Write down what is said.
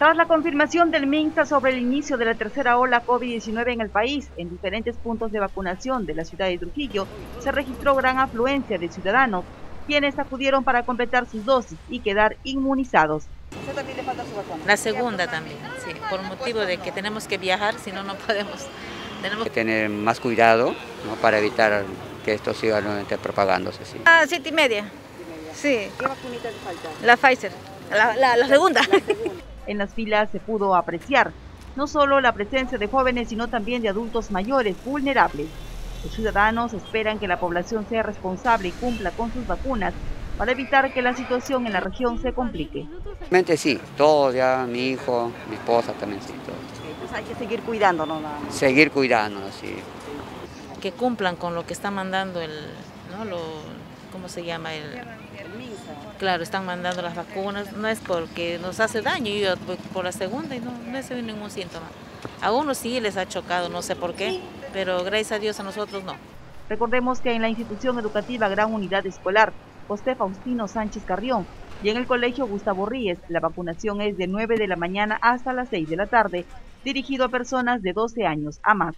Tras la confirmación del MINSA sobre el inicio de la tercera ola COVID-19 en el país, en diferentes puntos de vacunación de la ciudad de Trujillo, se registró gran afluencia de ciudadanos, quienes acudieron para completar sus dosis y quedar inmunizados. ¿Usted también le falta su vacuna? La segunda también, sí, por motivo de que tenemos que viajar, si no, no podemos. Tenemos que tener más cuidado ¿no? para evitar que esto siga nuevamente propagándose. Sí. A siete y media, sí. ¿Qué vacunita le falta? La Pfizer, la, la, la segunda. La segunda. En las filas se pudo apreciar no solo la presencia de jóvenes, sino también de adultos mayores vulnerables. Los ciudadanos esperan que la población sea responsable y cumpla con sus vacunas para evitar que la situación en la región se complique. Realmente sí, todos ya, mi hijo, mi esposa también sí, todos. Entonces hay que seguir cuidándonos nada más. Seguir cuidándonos, sí. que cumplan con lo que está mandando el, ¿no? Lo, ¿cómo se llama? El, claro, están mandando las vacunas, no es porque nos hace daño, yo por la segunda y no, no he ningún síntoma. A unos sí les ha chocado, no sé por qué, pero gracias a Dios a nosotros no. Recordemos que en la institución educativa Gran Unidad Escolar, José Faustino Sánchez Carrión, y en el colegio Gustavo Ríez, la vacunación es de 9 de la mañana hasta las 6 de la tarde, dirigido a personas de 12 años a más.